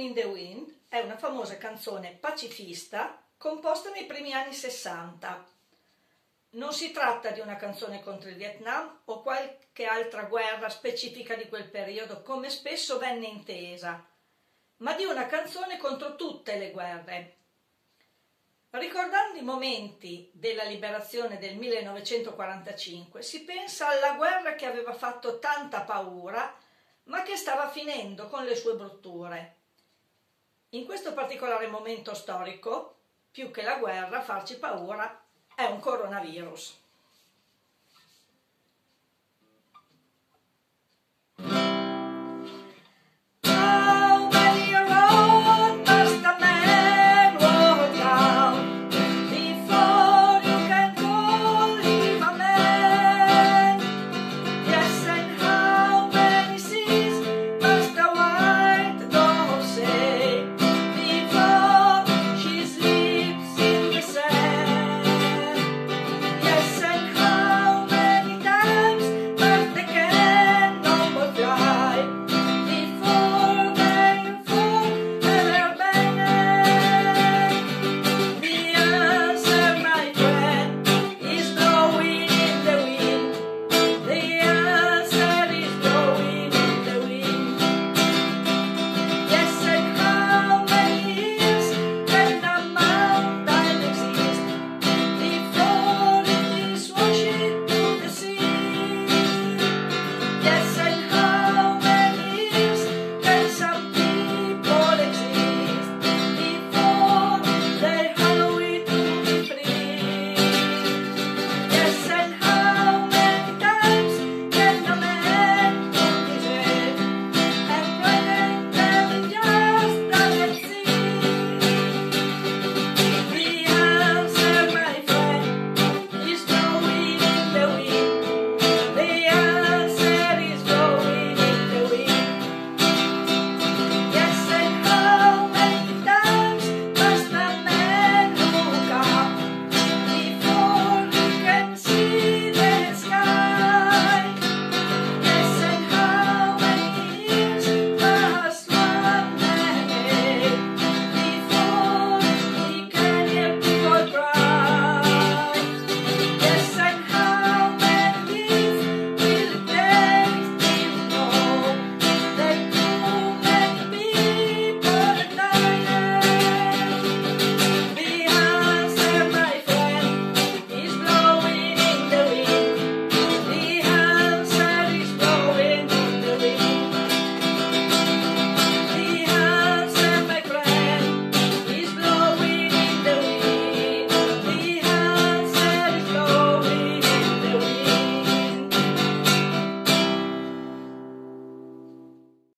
In the Wind è una famosa canzone pacifista composta nei primi anni 60. Non si tratta di una canzone contro il Vietnam o qualche altra guerra specifica di quel periodo, come spesso venne intesa, ma di una canzone contro tutte le guerre. Ricordando i momenti della liberazione del 1945, si pensa alla guerra che aveva fatto tanta paura, ma che stava finendo con le sue brutture. In questo particolare momento storico, più che la guerra, farci paura è un coronavirus.